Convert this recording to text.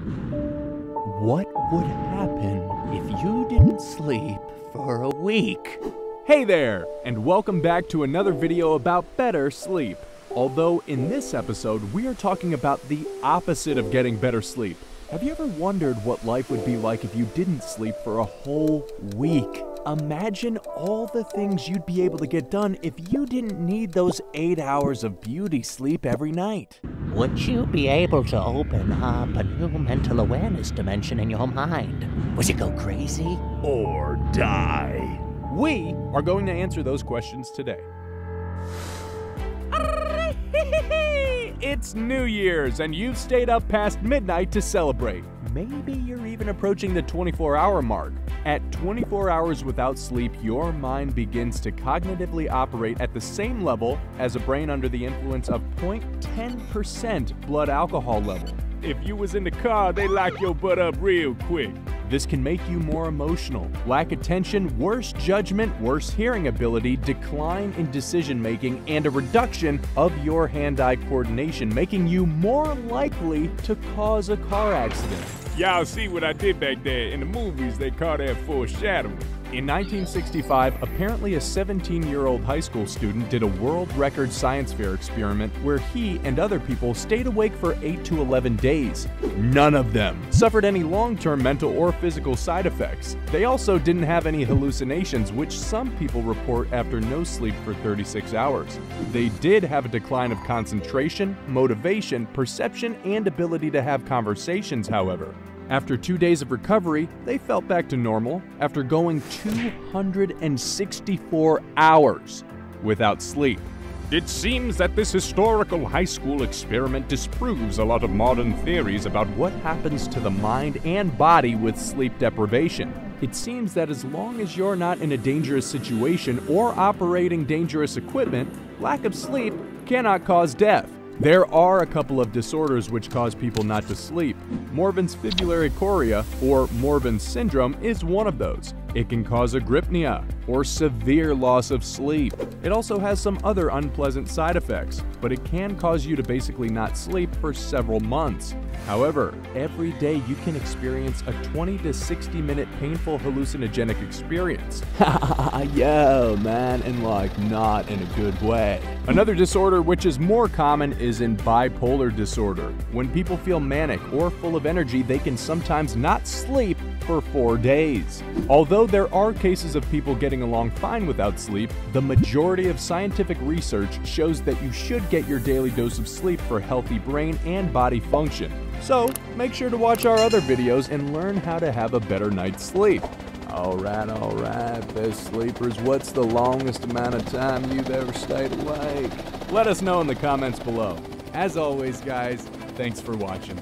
What would happen if you didn't sleep for a week? Hey there, and welcome back to another video about better sleep. Although in this episode, we are talking about the opposite of getting better sleep. Have you ever wondered what life would be like if you didn't sleep for a whole week? Imagine all the things you'd be able to get done if you didn't need those 8 hours of beauty sleep every night. Would you be able to open up a new mental awareness dimension in your mind? Would you go crazy? Or die. We are going to answer those questions today. It's New Year's, and you've stayed up past midnight to celebrate. Maybe you're even approaching the 24 hour mark. At 24 hours without sleep, your mind begins to cognitively operate at the same level as a brain under the influence of 0.10% blood alcohol level. If you was in the car, they lock your butt up real quick. This can make you more emotional, lack attention, worse judgment, worse hearing ability, decline in decision making, and a reduction of your hand eye coordination, making you more likely to cause a car accident. Y'all see what I did back there. In the movies, they call that foreshadowing. In 1965, apparently a 17 year old high school student did a world record science fair experiment where he and other people stayed awake for 8 to 11 days. None of them suffered any long term mental or physical side effects. They also didn't have any hallucinations, which some people report after no sleep for 36 hours. They did have a decline of concentration, motivation, perception, and ability to have conversations, however. After two days of recovery, they felt back to normal after going 264 hours without sleep. It seems that this historical high school experiment disproves a lot of modern theories about what happens to the mind and body with sleep deprivation. It seems that as long as you're not in a dangerous situation or operating dangerous equipment, lack of sleep cannot cause death. There are a couple of disorders which cause people not to sleep. Morvan's fibrillary chorea, or Morvan's syndrome, is one of those. It can cause agrypnia, or severe loss of sleep. It also has some other unpleasant side effects, but it can cause you to basically not sleep for several months. However, every day you can experience a 20 to 60 minute painful hallucinogenic experience. Yo, man, and like not in a good way. Another disorder which is more common is in bipolar disorder. When people feel manic or full of energy, they can sometimes not sleep for four days. Although there are cases of people getting along fine without sleep, the majority of scientific research shows that you should get your daily dose of sleep for healthy brain and body function. So, make sure to watch our other videos and learn how to have a better night's sleep. Alright, alright, best sleepers, what's the longest amount of time you've ever stayed awake? Let us know in the comments below. As always, guys, thanks for watching.